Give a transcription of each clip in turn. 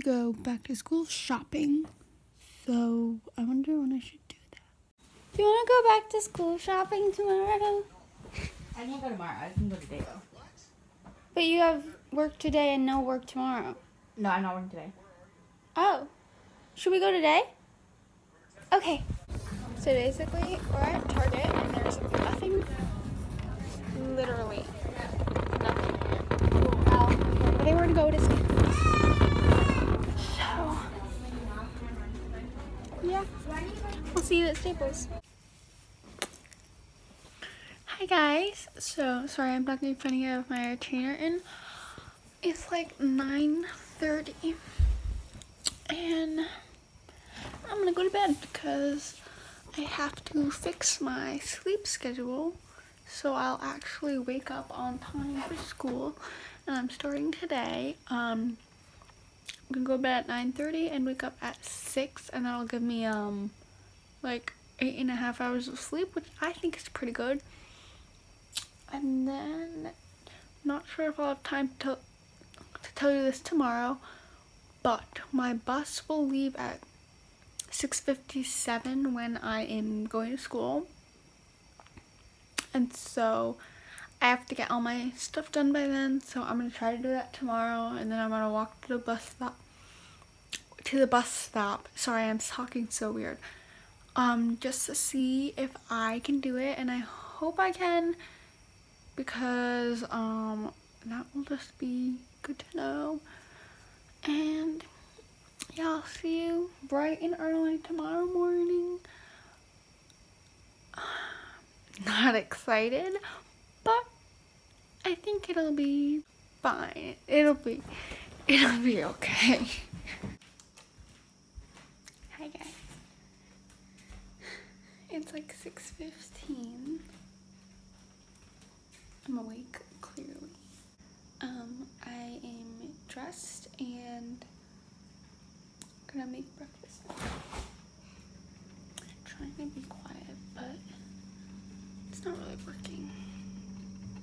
to go back to school shopping, so I wonder when I should do that. Do you want to go back to school shopping tomorrow? I can't go tomorrow. I can go today though. But you have work today and no work tomorrow. No, I'm not working today. Oh. Should we go today? Okay. So basically, we're at Target and there's nothing, literally nothing here. Well, they were to go to Staples. So, yeah, we'll see you at Staples. Hi guys. So, sorry I'm not getting funny of my trainer in. It's like 9.30 and I'm gonna go to bed because I have to fix my sleep schedule so I'll actually wake up on time for school and I'm starting today. Um, I'm gonna go to bed at 9.30 and wake up at 6 and that'll give me um like eight and a half hours of sleep which I think is pretty good. And then not sure if I'll have time to, to tell you this tomorrow but my bus will leave at 6.57 when I am going to school. And so I have to get all my stuff done by then. So I'm going to try to do that tomorrow. And then I'm going to walk to the bus stop. To the bus stop. Sorry, I'm talking so weird. Um, just to see if I can do it. And I hope I can. Because um, that will just be good to know. And yeah, I'll see you bright and early tomorrow morning. Not excited, but I think it'll be fine. It'll be, it'll be okay. Hi guys. It's like 6.15. I'm awake, clearly. Um, I am dressed and gonna make breakfast. I'm trying to be quiet, but it's not really working.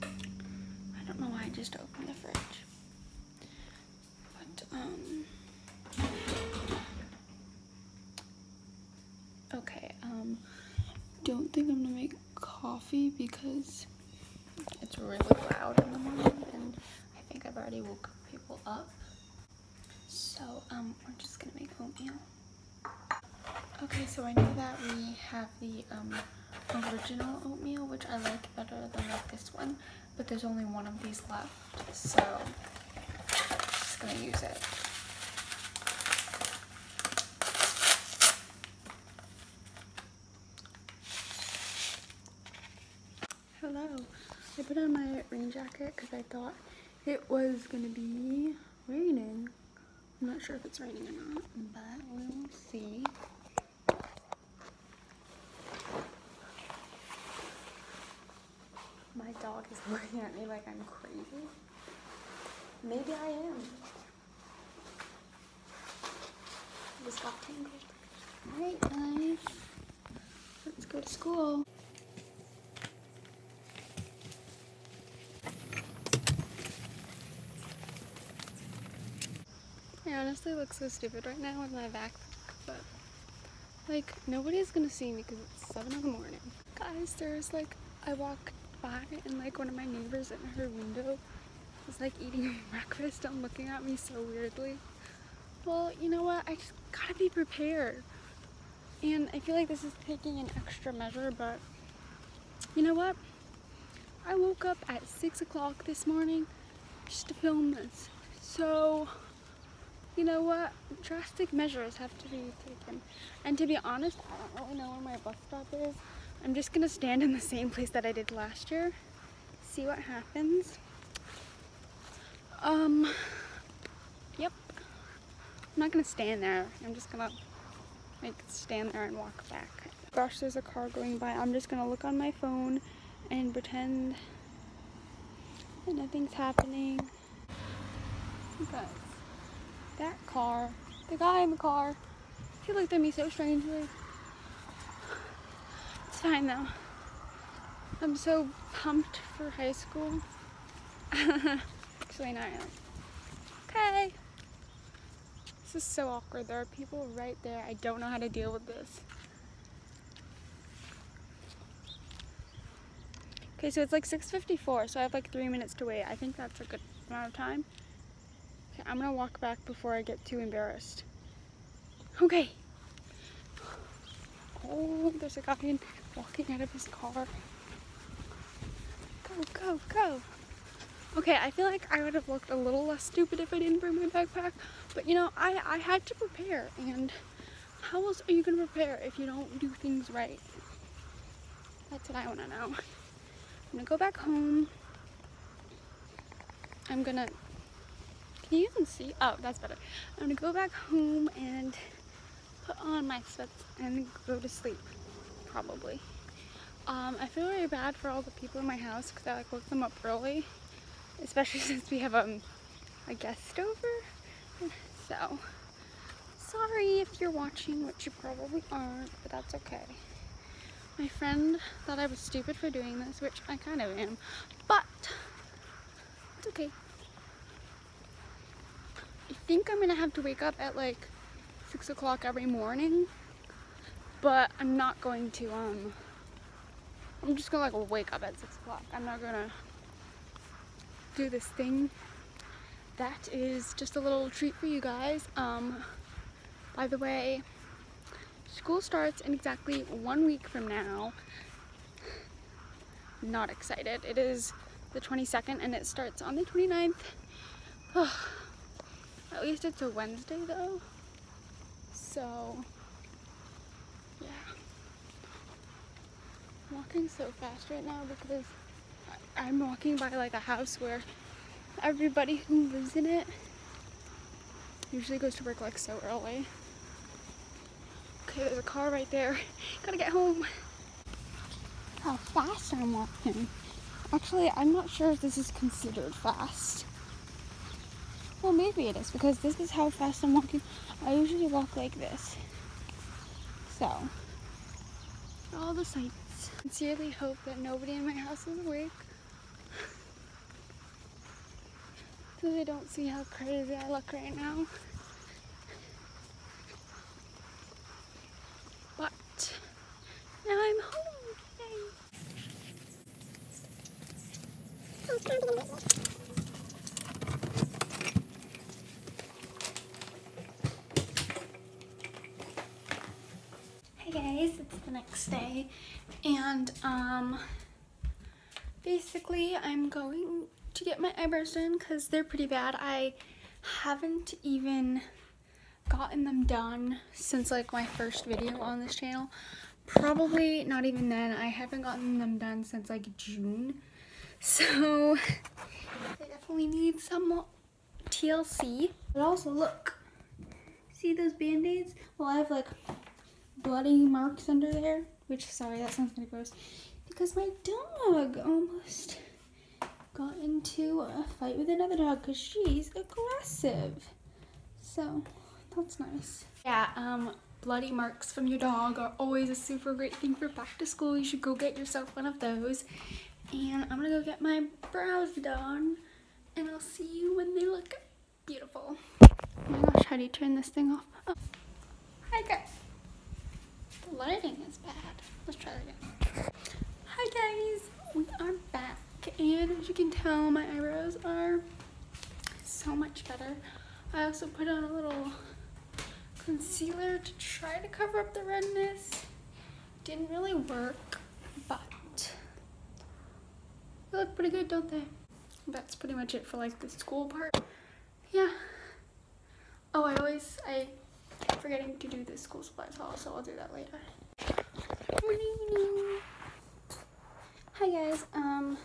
I don't know why I just opened the fridge. But, um, okay, um, don't think I'm gonna make coffee because it's really loud in the morning and I think I've already woke people up. So um, we're just gonna make oatmeal. Okay, so I know that we have the um, original oatmeal, which I like better than like this one, but there's only one of these left, so I'm just gonna use it. I put on my rain jacket because I thought it was gonna be raining. I'm not sure if it's raining or not, but we'll see. My dog is looking at me like I'm crazy. Maybe I am. Just got tangled. Alright guys, let's go to school. I honestly look so stupid right now with my backpack, but like nobody's gonna see me because it's 7 in the morning. Guys, there's like, I walked by and like one of my neighbors in her window was like eating breakfast and looking at me so weirdly. Well, you know what? I just gotta be prepared. And I feel like this is taking an extra measure, but you know what? I woke up at 6 o'clock this morning just to film this. So you know what? Drastic measures have to be taken. And to be honest, I don't really know where my bus stop is. I'm just gonna stand in the same place that I did last year. See what happens. Um, yep. I'm not gonna stand there. I'm just gonna like stand there and walk back. Gosh, there's a car going by. I'm just gonna look on my phone and pretend that nothing's happening. That car, the guy in the car, he looked at me so strangely. It's fine though. I'm so pumped for high school. Actually, not really. Hey! This is so awkward. There are people right there. I don't know how to deal with this. Okay, so it's like 6.54, so I have like three minutes to wait. I think that's a good amount of time. I'm gonna walk back before I get too embarrassed. Okay. Oh, there's a guy in, walking out of his car. Go, go, go. Okay, I feel like I would have looked a little less stupid if I didn't bring my backpack. But you know, I, I had to prepare. And how else are you to prepare if you don't do things right? That's what I want to know. I'm to go back home. I'm to... Can you even see? Oh, that's better. I'm to go back home and put on my sweats and go to sleep. Probably. Um, I feel really bad for all the people in my house because I like woke them up early, especially since we have um, a guest over. So, sorry if you're watching, which you probably aren't, but that's okay. My friend thought I was stupid for doing this, which I kind of am, but it's okay. I think I'm gonna have to wake up at like six o'clock every morning, but I'm not going to um I'm just gonna like wake up at six o'clock. I'm not gonna do this thing. That is just a little treat for you guys. Um, by the way, school starts in exactly one week from now. Not excited. It is the 22nd and it starts on the 29th. At least it's a Wednesday though. So I'm walking so fast right now because I'm walking by like a house where everybody who lives in it usually goes to work like so early. Okay, there's a car right there. Gotta get home. How fast I'm walking. Actually, I'm not sure if this is considered fast. Well, maybe it is because this is how fast I'm walking. I usually walk like this. So, all the sights sincerely hope that nobody in my house is awake. so they don't see how crazy I look right now. But now I'm home. Yay. Hey guys, it's the next day and um basically I'm going to get my eyebrows done because they're pretty bad. I haven't even gotten them done since like my first video on this channel. Probably not even then. I haven't gotten them done since like June. So they definitely need some TLC. But also look, see those band-aids? Well, I have like bloody marks under there, which, sorry, that sounds kind of gross, because my dog almost got into a fight with another dog because she's aggressive. So, that's nice. Yeah, um, bloody marks from your dog are always a super great thing for back to school. You should go get yourself one of those. And I'm gonna go get my brows done, and I'll see you when they look beautiful. Oh my gosh, how do you turn this thing off? Oh. Hi guys. Lighting is bad. Let's try it again. Hi guys, we are back and as you can tell my eyebrows are so much better. I also put on a little concealer to try to cover up the redness. Didn't really work, but they look pretty good, don't they? That's pretty much it for like the school part. Yeah. Oh, I always, I forgetting to do the school supplies haul, so I'll do that later. Hi guys, um,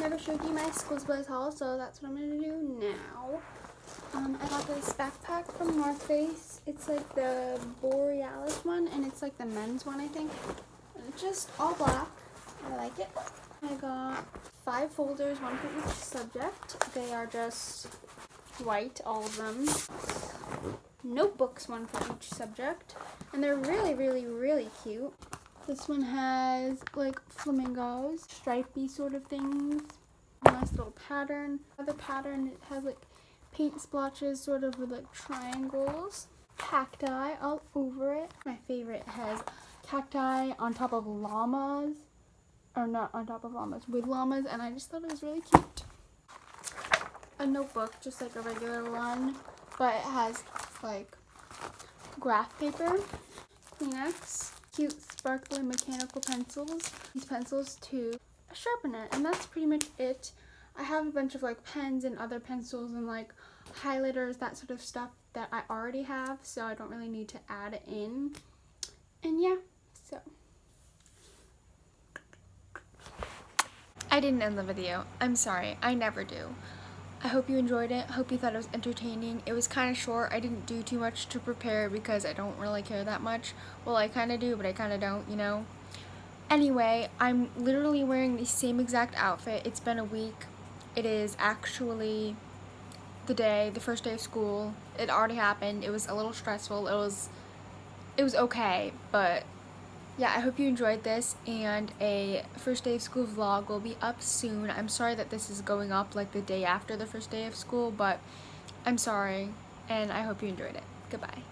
never showed you my school supplies haul, so that's what I'm gonna do now. Um, I got this backpack from North Face. It's like the Borealis one, and it's like the men's one, I think. Just all black. I like it. I got five folders, one for each subject. They are just white, all of them notebooks, one for each subject. And they're really, really, really cute. This one has like flamingos, stripy sort of things. Nice little pattern. Other pattern, it has like paint splotches sort of with like triangles. Cacti all over it. My favorite has cacti on top of llamas. Or not on top of llamas, with llamas. And I just thought it was really cute. A notebook, just like a regular one. But it has like graph paper, Kleenex, cute sparkly mechanical pencils, these pencils to sharpen it, and that's pretty much it. I have a bunch of like pens and other pencils and like highlighters, that sort of stuff that I already have, so I don't really need to add in. And yeah, so. I didn't end the video. I'm sorry. I never do. I hope you enjoyed it. I Hope you thought it was entertaining. It was kind of short. I didn't do too much to prepare because I don't really care that much. Well, I kind of do, but I kind of don't, you know. Anyway, I'm literally wearing the same exact outfit. It's been a week. It is actually the day, the first day of school. It already happened. It was a little stressful. It was it was okay, but yeah, I hope you enjoyed this and a first day of school vlog will be up soon. I'm sorry that this is going up like the day after the first day of school, but I'm sorry and I hope you enjoyed it. Goodbye.